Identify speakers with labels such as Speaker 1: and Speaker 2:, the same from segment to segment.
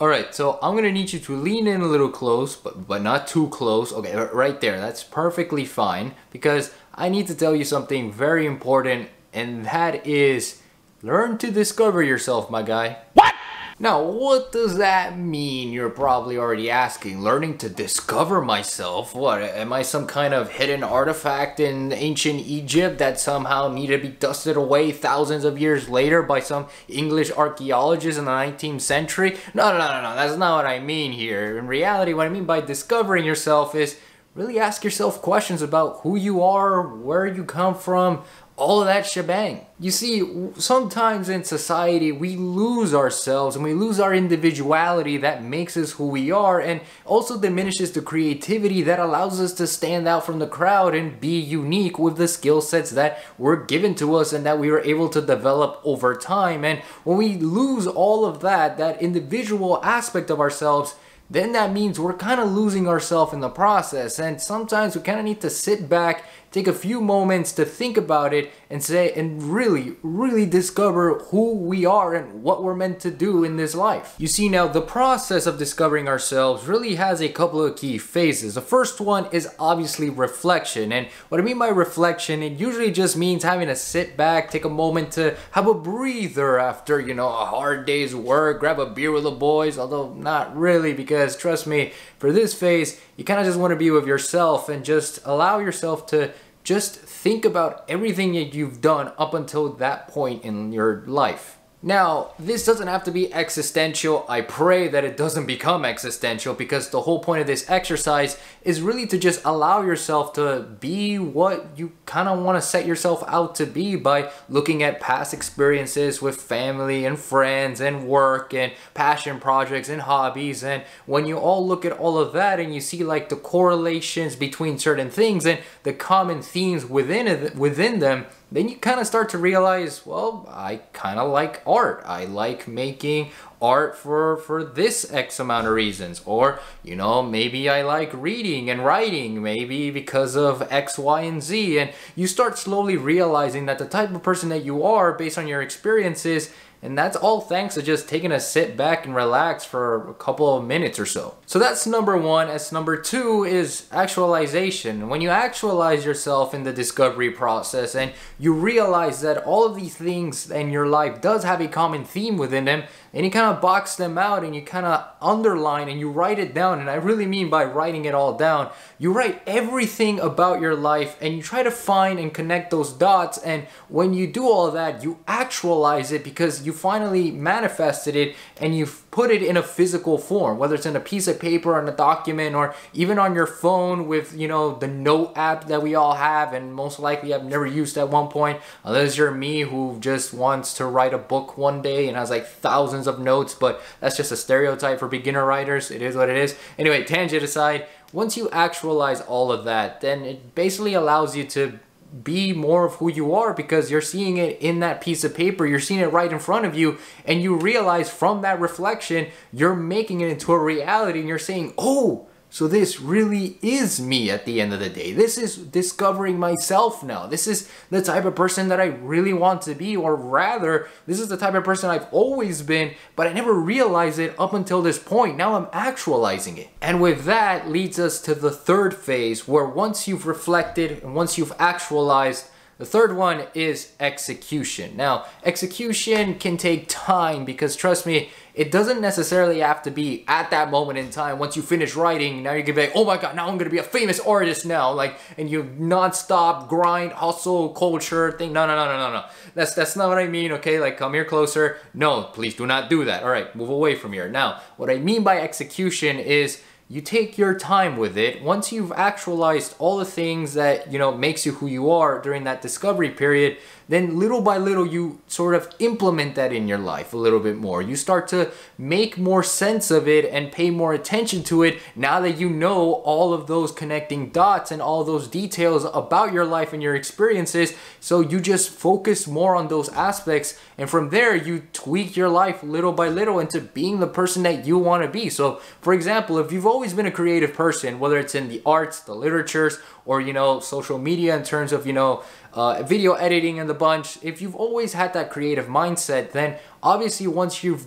Speaker 1: Alright, so I'm gonna need you to lean in a little close, but, but not too close. Okay, right there, that's perfectly fine because I need to tell you something very important and that is learn to discover yourself, my guy.
Speaker 2: What?
Speaker 1: Now, what does that mean? You're probably already asking. Learning to discover myself? What, am I some kind of hidden artifact in ancient Egypt that somehow needed to be dusted away thousands of years later by some English archaeologist in the 19th century? No, no, no, no, that's not what I mean here. In reality, what I mean by discovering yourself is really ask yourself questions about who you are, where you come from, all of that shebang. You see, sometimes in society we lose ourselves and we lose our individuality that makes us who we are and also diminishes the creativity that allows us to stand out from the crowd and be unique with the skill sets that were given to us and that we were able to develop over time. And when we lose all of that, that individual aspect of ourselves, then that means we're kind of losing ourselves in the process. And sometimes we kind of need to sit back take a few moments to think about it and say and really really discover who we are and what we're meant to do in this life. You see now the process of discovering ourselves really has a couple of key phases. The first one is obviously reflection. And what i mean by reflection it usually just means having to sit back take a moment to have a breather after you know a hard day's work grab a beer with the boys although not really because trust me for this phase you kind of just want to be with yourself and just allow yourself to just think about everything that you've done up until that point in your life. Now, this doesn't have to be existential. I pray that it doesn't become existential because the whole point of this exercise is really to just allow yourself to be what you kind of want to set yourself out to be by looking at past experiences with family and friends and work and passion projects and hobbies. And when you all look at all of that and you see like the correlations between certain things and the common themes within it, within them, then you kind of start to realize, well, I kind of like art. I like making art for for this x amount of reasons or you know maybe i like reading and writing maybe because of x y and z and you start slowly realizing that the type of person that you are based on your experiences and that's all thanks to just taking a sit back and relax for a couple of minutes or so. So that's number one. As number two is actualization. When you actualize yourself in the discovery process and you realize that all of these things in your life does have a common theme within them, and you kind of box them out and you kind of underline and you write it down. And I really mean by writing it all down, you write everything about your life and you try to find and connect those dots. And when you do all that, you actualize it because you finally manifested it and you've put it in a physical form, whether it's in a piece of paper, on a document, or even on your phone with, you know, the note app that we all have and most likely I've never used at one point, uh, unless you're me who just wants to write a book one day and has like thousands of notes, but that's just a stereotype for beginner writers. It is what it is. Anyway, tangent aside, once you actualize all of that, then it basically allows you to be more of who you are because you're seeing it in that piece of paper. You're seeing it right in front of you and you realize from that reflection, you're making it into a reality and you're saying, oh, so this really is me at the end of the day. This is discovering myself now. This is the type of person that I really want to be, or rather, this is the type of person I've always been, but I never realized it up until this point. Now I'm actualizing it. And with that leads us to the third phase, where once you've reflected and once you've actualized, the third one is execution. Now, execution can take time because trust me, it doesn't necessarily have to be at that moment in time. Once you finish writing, now you're gonna be like, oh my god, now I'm gonna be a famous artist now. Like, and you non-stop grind, hustle, culture thing. No, no, no, no, no, no. That's that's not what I mean, okay? Like, come here closer. No, please do not do that. All right, move away from here. Now, what I mean by execution is you take your time with it. Once you've actualized all the things that, you know, makes you who you are during that discovery period, then little by little you sort of implement that in your life a little bit more. You start to make more sense of it and pay more attention to it now that you know all of those connecting dots and all those details about your life and your experiences. So you just focus more on those aspects and from there you tweak your life little by little into being the person that you want to be. So for example, if you've always been a creative person, whether it's in the arts, the literatures, or you know social media in terms of you know uh, video editing and the bunch. If you've always had that creative mindset then obviously once you've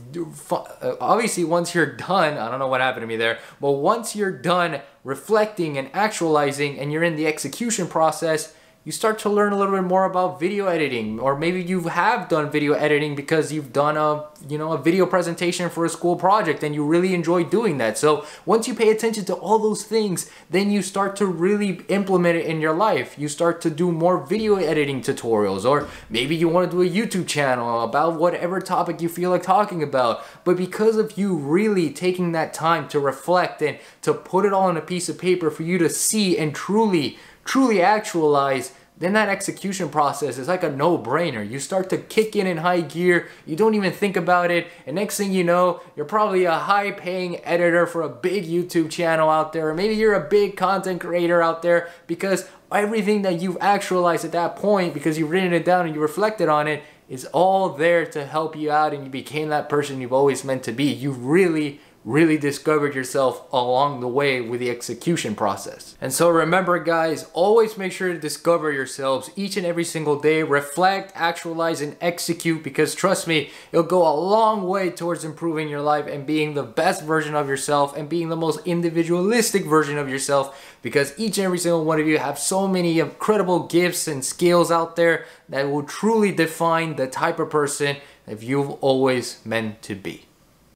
Speaker 1: uh, obviously once you're done i don't know what happened to me there but once you're done reflecting and actualizing and you're in the execution process you start to learn a little bit more about video editing or maybe you have done video editing because you've done a you know a video presentation for a school project and you really enjoy doing that. So once you pay attention to all those things then you start to really implement it in your life. You start to do more video editing tutorials or maybe you want to do a youtube channel about whatever topic you feel like talking about. But because of you really taking that time to reflect and to put it all on a piece of paper for you to see and truly truly actualize, then that execution process is like a no-brainer. You start to kick in in high gear, you don't even think about it, and next thing you know, you're probably a high-paying editor for a big YouTube channel out there, or maybe you're a big content creator out there because everything that you've actualized at that point, because you've written it down and you reflected on it, is all there to help you out and you became that person you've always meant to be. You really really discovered yourself along the way with the execution process. And so remember guys, always make sure to discover yourselves each and every single day, reflect, actualize, and execute because trust me, it'll go a long way towards improving your life and being the best version of yourself and being the most individualistic version of yourself because each and every single one of you have so many incredible gifts and skills out there that will truly define the type of person that you've always meant to be.